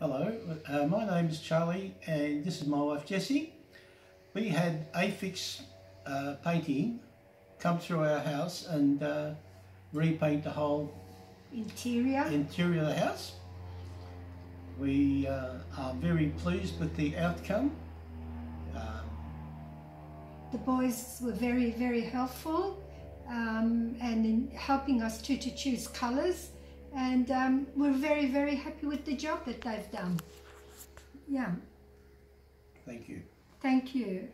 Hello, uh, my name is Charlie and this is my wife Jessie. We had Aphix uh, painting come through our house and uh, repaint the whole Interior. interior of the house. We uh, are very pleased with the outcome. Um, The boys were very, very helpful um, and in helping us too to choose colours. And um, we're very, very happy with the job that they've done. Yeah, thank you. thank you.